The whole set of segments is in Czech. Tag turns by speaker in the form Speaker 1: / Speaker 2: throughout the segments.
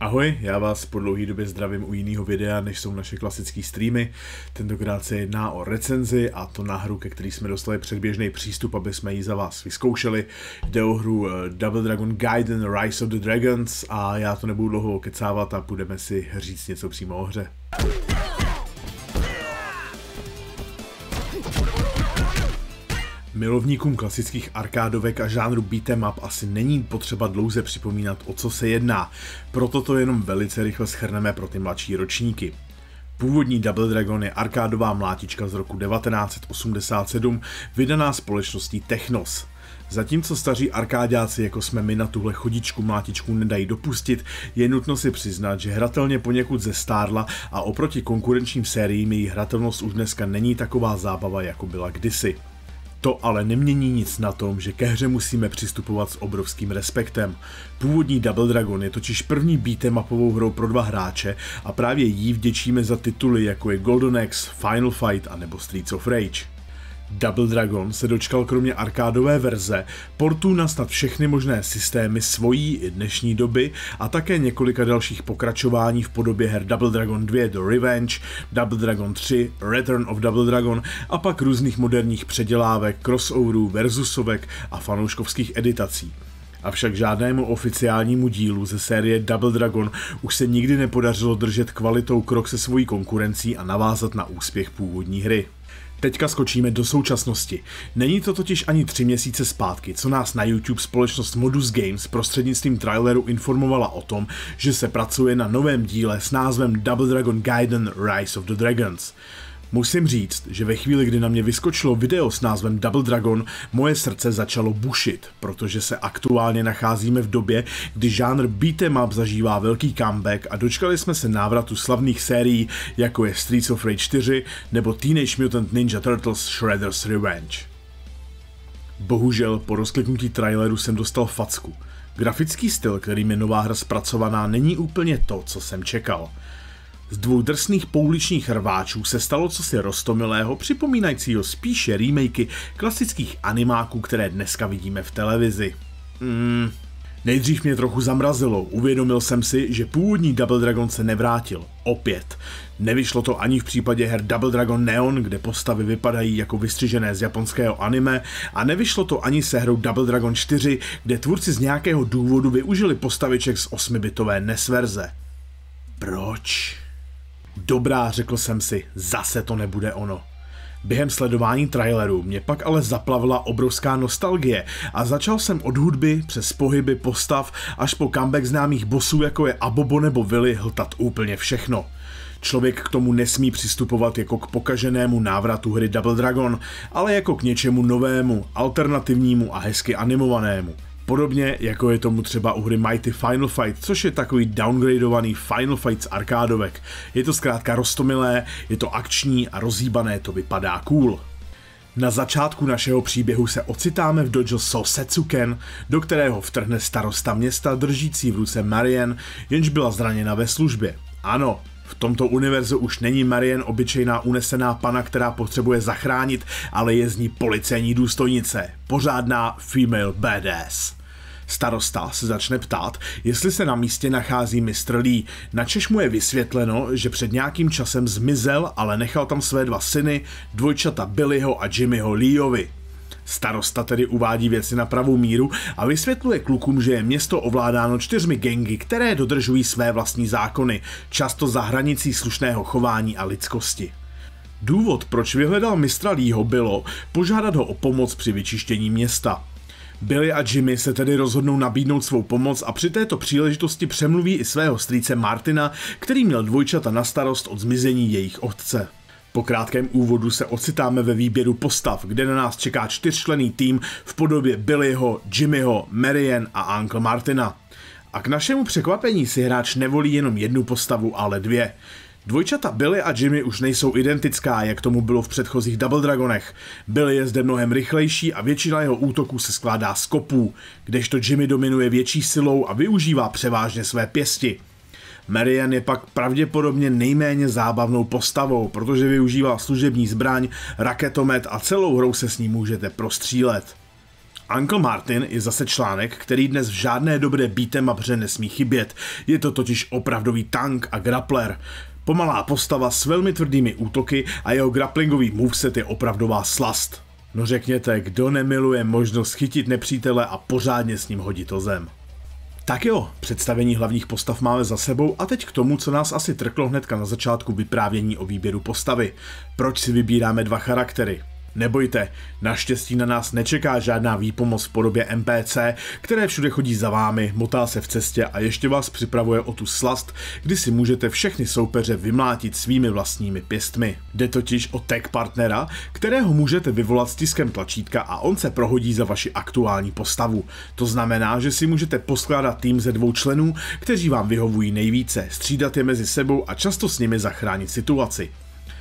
Speaker 1: Ahoj, já vás po dlouhé době zdravím u jiného videa, než jsou naše klasické streamy. Tentokrát se jedná o recenzi a to na hru, ke který jsme dostali předběžný přístup, aby jsme ji za vás vyzkoušeli. Jde o hru eh, Double Dragon Gaiden Rise of the Dragons a já to nebudu dlouho kecávat a budeme si říct něco přímo o hře. Milovníkům klasických arkádovek a žánru beat'em up asi není potřeba dlouze připomínat, o co se jedná, proto to jenom velice rychle schrneme pro ty mladší ročníky. Původní Double Dragon je arkádová mlátička z roku 1987, vydaná společností Technos. Zatímco staří arkáďáci, jako jsme my na tuhle chodičku mlátičku nedají dopustit, je nutno si přiznat, že hratelně poněkud zestárla a oproti konkurenčním sériím její hratelnost už dneska není taková zábava, jako byla kdysi. To ale nemění nic na tom, že ke hře musíme přistupovat s obrovským respektem. Původní Double Dragon je totiž první beatemapovou hrou pro dva hráče a právě jí vděčíme za tituly jako je Golden Axe, Final Fight a nebo Streets of Rage. Double Dragon se dočkal kromě arkádové verze portů na snad všechny možné systémy svojí i dnešní doby a také několika dalších pokračování v podobě her Double Dragon 2 The Revenge, Double Dragon 3, Return of Double Dragon a pak různých moderních předělávek, crossoverů, verzusovek a fanouškovských editací. Avšak žádnému oficiálnímu dílu ze série Double Dragon už se nikdy nepodařilo držet kvalitou krok se svojí konkurencí a navázat na úspěch původní hry. Teďka skočíme do současnosti. Není to totiž ani tři měsíce zpátky, co nás na YouTube společnost Modus Games prostřednictvím traileru informovala o tom, že se pracuje na novém díle s názvem Double Dragon Gaiden Rise of the Dragons. Musím říct, že ve chvíli, kdy na mě vyskočilo video s názvem Double Dragon, moje srdce začalo bušit, protože se aktuálně nacházíme v době, kdy žánr beat'em up zažívá velký comeback a dočkali jsme se návratu slavných sérií, jako je Streets of Rage 4 nebo Teenage Mutant Ninja Turtles Shredder's Revenge. Bohužel po rozkliknutí traileru jsem dostal facku. Grafický styl, kterým je nová hra zpracovaná, není úplně to, co jsem čekal. Z dvou drsných pouličních rváčů se stalo cosi rostomilého, připomínajícího spíše remakey klasických animáků, které dneska vidíme v televizi. Mm, Nejdřív mě trochu zamrazilo, uvědomil jsem si, že původní Double Dragon se nevrátil. Opět. Nevyšlo to ani v případě her Double Dragon Neon, kde postavy vypadají jako vystřižené z japonského anime, a nevyšlo to ani se hrou Double Dragon 4, kde tvůrci z nějakého důvodu využili postaviček z 8-bitové NES verze. Proč? Dobrá, řekl jsem si, zase to nebude ono. Během sledování traileru mě pak ale zaplavila obrovská nostalgie a začal jsem od hudby přes pohyby postav až po comeback známých bosů jako je Abobo nebo Willy hltat úplně všechno. Člověk k tomu nesmí přistupovat jako k pokaženému návratu hry Double Dragon, ale jako k něčemu novému, alternativnímu a hezky animovanému. Podobně jako je tomu třeba u hry Mighty Final Fight, což je takový downgradovaný Final Fight z arkádovek. Je to zkrátka rostomilé, je to akční a rozhýbané to vypadá cool. Na začátku našeho příběhu se ocitáme v dojo Sosetsuken, do kterého vtrhne starosta města držící v ruce Marian, jenž byla zraněna ve službě. Ano, v tomto univerzu už není Marian obyčejná unesená pana, která potřebuje zachránit, ale je z ní policejní důstojnice. Pořádná female badass. Starosta se začne ptát, jestli se na místě nachází mistr Lee, načež mu je vysvětleno, že před nějakým časem zmizel, ale nechal tam své dva syny, dvojčata Billyho a Jimmyho Leeovi. Starosta tedy uvádí věci na pravou míru a vysvětluje klukům, že je město ovládáno čtyřmi gengy, které dodržují své vlastní zákony, často za hranicí slušného chování a lidskosti. Důvod, proč vyhledal mistra Leeho, bylo požádat ho o pomoc při vyčištění města. Billy a Jimmy se tedy rozhodnou nabídnout svou pomoc a při této příležitosti přemluví i svého strýce Martina, který měl dvojčata na starost od zmizení jejich otce. Po krátkém úvodu se ocitáme ve výběru postav, kde na nás čeká čtyřčlený tým v podobě Billyho, Jimmyho, Marian a Uncle Martina. A k našemu překvapení si hráč nevolí jenom jednu postavu, ale dvě. Dvojčata Billy a Jimmy už nejsou identická, jak tomu bylo v předchozích Double Dragonech. Billy je zde mnohem rychlejší a většina jeho útoků se skládá z kopů, kdežto Jimmy dominuje větší silou a využívá převážně své pěsti. Marian je pak pravděpodobně nejméně zábavnou postavou, protože využívá služební zbraň, raketomet a celou hrou se s ní můžete prostřílet. Uncle Martin je zase článek, který dnes v žádné dobré beat'em up nesmí chybět. Je to totiž opravdový tank a grappler. Pomalá postava s velmi tvrdými útoky a jeho grapplingový moveset je opravdová slast. No řekněte, kdo nemiluje možnost chytit nepřítele a pořádně s ním hodit o zem. Tak jo, představení hlavních postav máme za sebou a teď k tomu, co nás asi trklo hnedka na začátku vyprávění o výběru postavy. Proč si vybíráme dva charaktery? Nebojte, naštěstí na nás nečeká žádná výpomoc v podobě NPC, které všude chodí za vámi, motá se v cestě a ještě vás připravuje o tu slast, kdy si můžete všechny soupeře vymlátit svými vlastními pěstmi. Jde totiž o tag partnera, kterého můžete vyvolat stiskem tlačítka a on se prohodí za vaši aktuální postavu. To znamená, že si můžete poskládat tým ze dvou členů, kteří vám vyhovují nejvíce, střídat je mezi sebou a často s nimi zachránit situaci.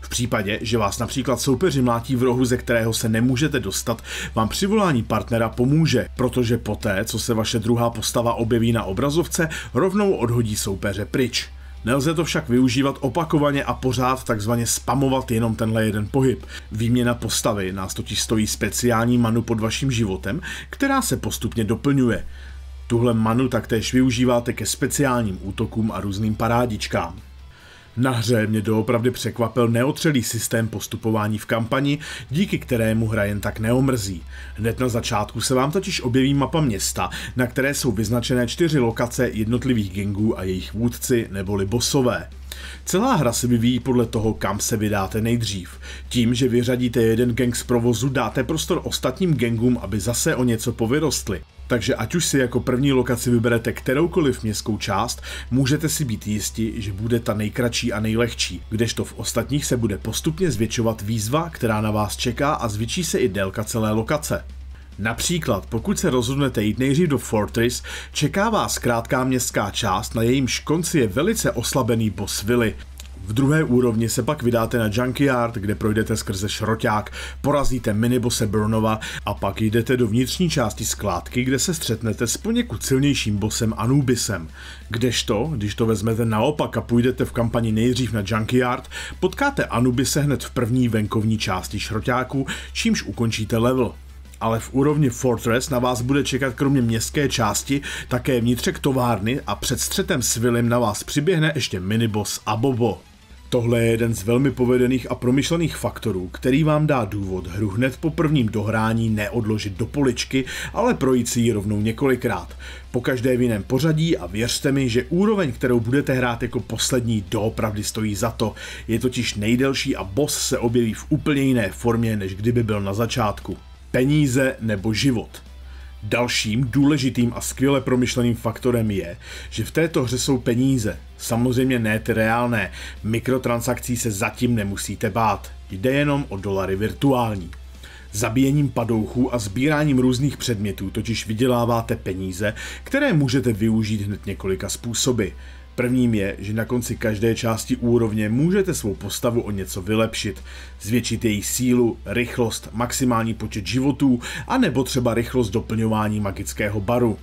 Speaker 1: V případě, že vás například soupeři mlátí v rohu, ze kterého se nemůžete dostat, vám přivolání partnera pomůže, protože poté, co se vaše druhá postava objeví na obrazovce, rovnou odhodí soupeře pryč. Nelze to však využívat opakovaně a pořád takzvaně spamovat jenom tenhle jeden pohyb. Výměna postavy nás totiž stojí speciální manu pod vaším životem, která se postupně doplňuje. Tuhle manu taktéž využíváte ke speciálním útokům a různým parádičkám. Na hře mě doopravdy překvapil neotřelý systém postupování v kampani, díky kterému hra jen tak neomrzí. Hned na začátku se vám totiž objeví mapa města, na které jsou vyznačené čtyři lokace jednotlivých gangů a jejich vůdci neboli bosové. Celá hra se vyvíjí podle toho, kam se vydáte nejdřív. Tím, že vyřadíte jeden gang z provozu, dáte prostor ostatním gangům, aby zase o něco povyrostli. Takže ať už si jako první lokaci vyberete kteroukoliv městskou část, můžete si být jisti, že bude ta nejkratší a nejlehčí, kdežto v ostatních se bude postupně zvětšovat výzva, která na vás čeká a zvětší se i délka celé lokace. Například, pokud se rozhodnete jít nejdřív do Fortress, čeká vás krátká městská část, na jejímž konci je velice oslabený boss Willy. V druhé úrovni se pak vydáte na Junkyard, kde projdete skrze šroťák, porazíte minibose Burnova a pak jdete do vnitřní části skládky, kde se střetnete s poněkud silnějším bosem Anubisem. Kdežto, když to vezmete naopak a půjdete v kampani nejdřív na Junkyard, potkáte Anubise hned v první venkovní části šroťáku, čímž ukončíte level ale v úrovni Fortress na vás bude čekat kromě městské části také vnitřek továrny a před střetem s Willem na vás přiběhne ještě minibos Abobo. Tohle je jeden z velmi povedených a promyšlených faktorů, který vám dá důvod hru hned po prvním dohrání neodložit do poličky, ale projít si ji rovnou několikrát. Po každé v jiném pořadí a věřte mi, že úroveň, kterou budete hrát jako poslední, doopravdy stojí za to. Je totiž nejdelší a boss se objeví v úplně jiné formě, než kdyby byl na začátku. Peníze nebo život. Dalším důležitým a skvěle promyšleným faktorem je, že v této hře jsou peníze. Samozřejmě ne ty reálné, mikrotransakcí se zatím nemusíte bát, jde jenom o dolary virtuální. Zabíjením padouchů a sbíráním různých předmětů totiž vyděláváte peníze, které můžete využít hned několika způsoby. Prvním je, že na konci každé části úrovně můžete svou postavu o něco vylepšit, zvětšit její sílu, rychlost, maximální počet životů a nebo třeba rychlost doplňování magického baru.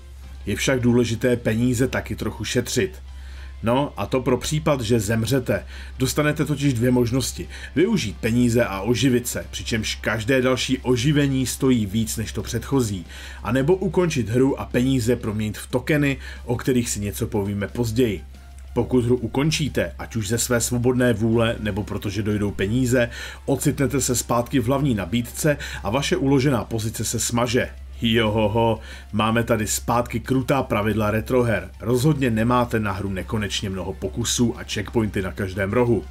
Speaker 1: Je však důležité peníze taky trochu šetřit. No a to pro případ, že zemřete. Dostanete totiž dvě možnosti. Využít peníze a oživit se, přičemž každé další oživení stojí víc než to předchozí. A nebo ukončit hru a peníze proměnit v tokeny, o kterých si něco povíme později. Pokud hru ukončíte, ať už ze své svobodné vůle nebo protože dojdou peníze, ocitnete se zpátky v hlavní nabídce a vaše uložená pozice se smaže. Johoho, máme tady zpátky krutá pravidla retroher. Rozhodně nemáte na hru nekonečně mnoho pokusů a checkpointy na každém rohu.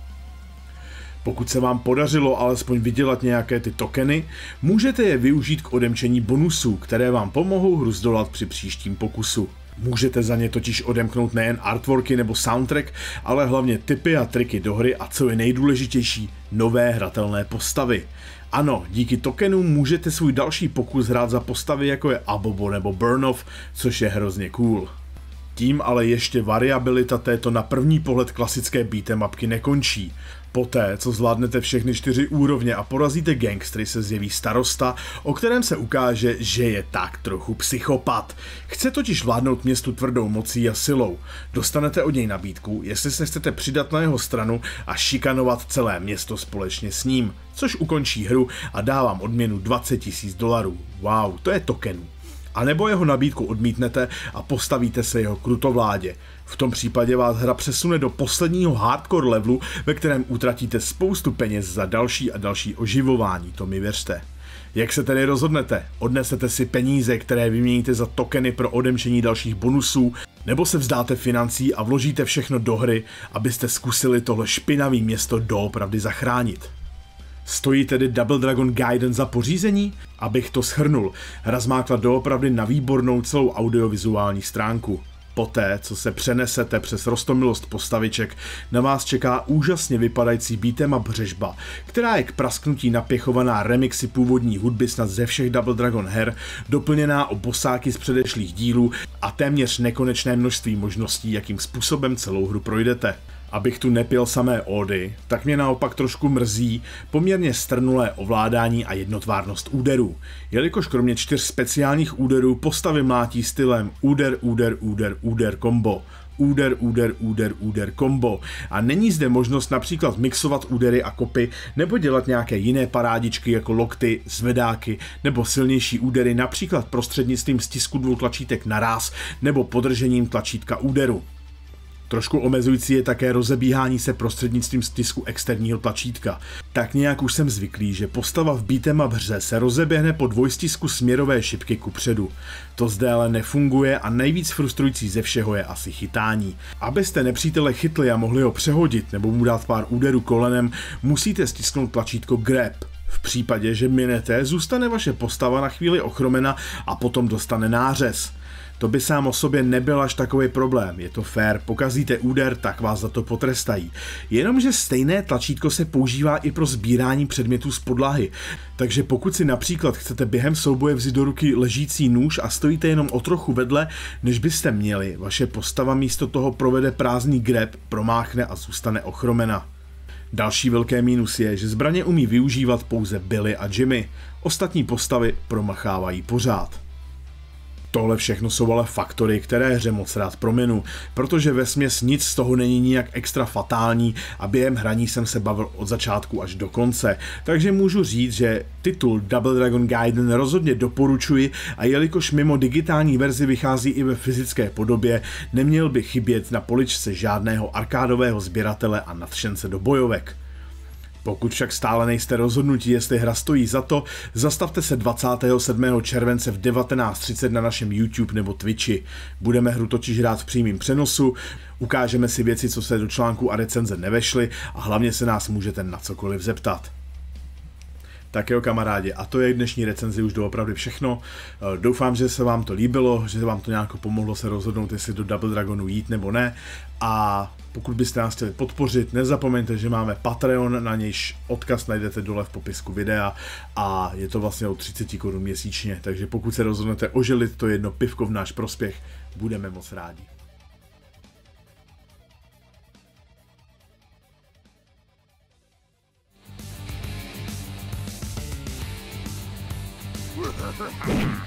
Speaker 1: Pokud se vám podařilo alespoň vydělat nějaké ty tokeny, můžete je využít k odemčení bonusů, které vám pomohou hru zdolat při příštím pokusu. Můžete za ně totiž odemknout nejen artworky nebo soundtrack, ale hlavně tipy a triky do hry a co je nejdůležitější, nové hratelné postavy. Ano, díky tokenům můžete svůj další pokus hrát za postavy jako je Abobo nebo Burnov, což je hrozně cool. Tím ale ještě variabilita této na první pohled klasické beatemapky nekončí. Poté, co zvládnete všechny čtyři úrovně a porazíte gangstry, se zjeví starosta, o kterém se ukáže, že je tak trochu psychopat. Chce totiž vládnout městu tvrdou mocí a silou. Dostanete od něj nabídku, jestli se chcete přidat na jeho stranu a šikanovat celé město společně s ním, což ukončí hru a dá vám odměnu 20 000 dolarů. Wow, to je tokenů. A nebo jeho nabídku odmítnete a postavíte se jeho krutovládě. V tom případě vás hra přesune do posledního hardcore levelu, ve kterém utratíte spoustu peněz za další a další oživování, to mi věřte. Jak se tedy rozhodnete? Odnesete si peníze, které vyměníte za tokeny pro odemčení dalších bonusů, nebo se vzdáte financí a vložíte všechno do hry, abyste zkusili tohle špinavý město doopravdy zachránit? Stojí tedy Double Dragon Gaiden za pořízení? Abych to schrnul, hra zmákla doopravdy na výbornou celou audiovizuální stránku. Poté, co se přenesete přes rostomilost postaviček, na vás čeká úžasně vypadající beat'em up břežba, která je k prasknutí napěchovaná remixy původní hudby snad ze všech Double Dragon her, doplněná o bosáky z předešlých dílů a téměř nekonečné množství možností, jakým způsobem celou hru projdete abych tu nepil samé ódy, tak mě naopak trošku mrzí poměrně strnulé ovládání a jednotvárnost úderů, jelikož kromě čtyř speciálních úderů postavy mlátí stylem úder, úder, úder, úder, kombo, úder, úder, úder, úder, kombo. A není zde možnost například mixovat údery a kopy, nebo dělat nějaké jiné parádičky jako lokty, zvedáky, nebo silnější údery například prostřednictvím stisku dvou tlačítek naraz, nebo podržením tlačítka úderu. Trošku omezující je také rozebíhání se prostřednictvím stisku externího tlačítka. Tak nějak už jsem zvyklý, že postava v bítem a hře se rozeběhne po dvojstisku směrové šipky kupředu. To zde ale nefunguje a nejvíc frustrující ze všeho je asi chytání. Abyste nepřítele chytli a mohli ho přehodit nebo mu dát pár úderů kolenem, musíte stisknout tlačítko grab. V případě, že minete, zůstane vaše postava na chvíli ochromena a potom dostane nářez. To by sám o sobě nebyl až takový problém, je to fair, pokazíte úder, tak vás za to potrestají. Jenomže stejné tlačítko se používá i pro sbírání předmětů z podlahy, takže pokud si například chcete během souboje vzít do ruky ležící nůž a stojíte jenom o trochu vedle, než byste měli, vaše postava místo toho provede prázdný grab, promáchne a zůstane ochromena. Další velké mínus je, že zbraně umí využívat pouze Billy a Jimmy, ostatní postavy promachávají pořád. Tohle všechno jsou ale faktory, které hře moc rád prominu, protože ve směs nic z toho není nijak extra fatální a během hraní jsem se bavil od začátku až do konce, takže můžu říct, že titul Double Dragon Gaiden rozhodně doporučuji a jelikož mimo digitální verzi vychází i ve fyzické podobě, neměl by chybět na poličce žádného arkádového sběratele a nadšence do bojovek. Pokud však stále nejste rozhodnutí, jestli hra stojí za to, zastavte se 27. července v 19.30 na našem YouTube nebo Twitchi. Budeme hru totiž hrát v přímém přenosu, ukážeme si věci, co se do článku a recenze nevešly a hlavně se nás můžete na cokoliv zeptat. Tak jo, kamarádi, a to je dnešní recenzi už doopravdy všechno. Eh, doufám, že se vám to líbilo, že vám to nějak pomohlo se rozhodnout, jestli do Double Dragonu jít nebo ne. A pokud byste nás chtěli podpořit, nezapomeňte, že máme Patreon, na nějž odkaz najdete dole v popisku videa a je to vlastně o 30 korun měsíčně, takže pokud se rozhodnete oželit to jedno pivko v náš prospěch, budeme moc rádi. Ha ha ha!